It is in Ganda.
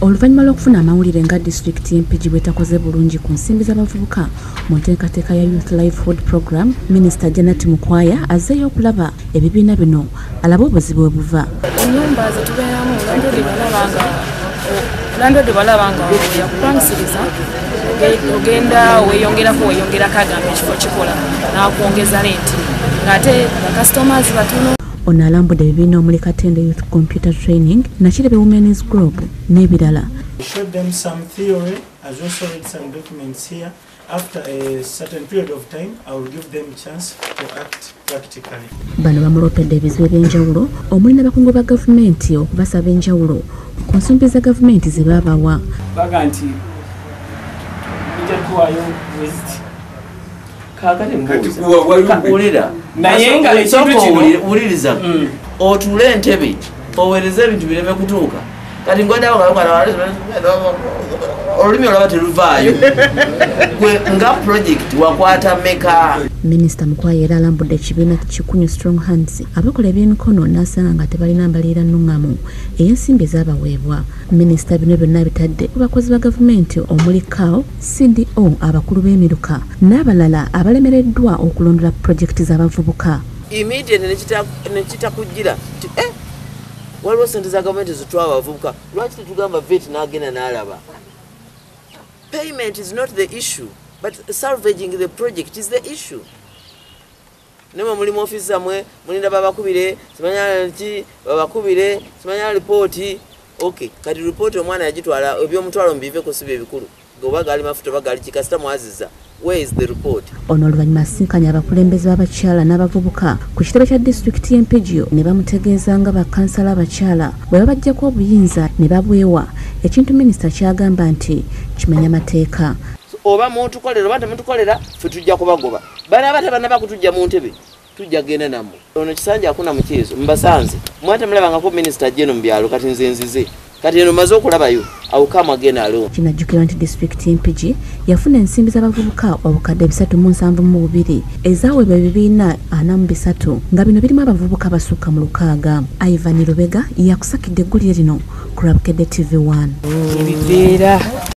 oluvannyuma lw'okufuna amawulire nga disitulikiti y'empigi bwetakoze bulungi ku nsimbi z'abavubuka mu nteekateeka ya youth livelihood program minisita janet mukwaya azzeeyo okulaba ebibiina bino alabe obuzibu bwe buva. Enyumba zetubeeramu landodi balabanga landodi balabanga yakupanisiriza ogenda weyongerako weyongerako agamba ekifo kikola nakwongeza lenti ngaate bakasitomas batono ono alambudde ebibiina omuli katende youth computer training nakirebe womens group n'ebirala We showed them some theory, as also read some documents here. After a certain period of time, I will give them chance to act practically. bano bamuloopedde ebizibu eby'enjawulo omuli n'abakungu ba gavumenti okubasaba enjawulo ku nsumbi za gavumenti ze baabawa baga nti ijja tuwaayo west kakati Kati mbuuza kuwa wayo Ka- wulira Naye nga Sooka ekintu kino- owulire- wuliriza Mm. otuule entebe oweereze ebintu bireme kutuuka. Kati olulimi olaba teruvaayo. Gwe nga project wakwata meka minisita mukwaya era alambudde ekibiina kikunyu strong hands abakola ebyemikono n'asanga nga tebalina mbalira nnuŋŋamu ey'ensimbi ezaabaweebwa minisita bino byonna bitadde ku bakozi ba gavumenti omuli cao cdo abakulu b'emiruka n'abalala abalemereddwa okulondola pulojekiti z'abavubuka. Immediate nekitakujjira nti eh, waliwo sente za gavumenti zitwa abavubuka lwaki tetugamba vet n'agenda n'alaba payment is not the issue but salvaging the project is the issue. Nemwe mulimu ofiisi zammwe mulinda babakubire simanya ki babakubire simanya lipooti ok kati lipooti omwana yagitwala ebyomutwalo mubiveko si byebikulu oba gaali mafuta oba gaali kikasita mwaziza ono oluvannyuma asinkanya abakulembeze b'abakyala n'abavubuka. Ku kitebe kya disitulikiti y'empegyo ne bamutegeeza nga bakansala abakyala. Bwe babajjako obuyinza ne babwewa ekintu minisita kyagamba nti kimenya mateeka. Oba mutukolera oba temutukolera fe tujja kubagoba. Bana aba tebanaba kutujja mu ntebe tujja genda nammwe. Ono kisanja akuna mukyezo mbasanze mwate mulabangako minisita ajjeno mu byalo kati nze nzize kati eno maze okulabayo awukamu agenda alonda kinajjukirwa nti disitulikiti y'empigi yafuna ensimbi z'abavubuka obukadde bisatu mu nsanvu mu bubiri ezaaweebwa ebibiina ana mu bisatu nga bino birimu abavubuka basukka mu lukaaga. Ivan rubega yakusakidde eggulire lino ku lwabukedde tv 1 ebibeera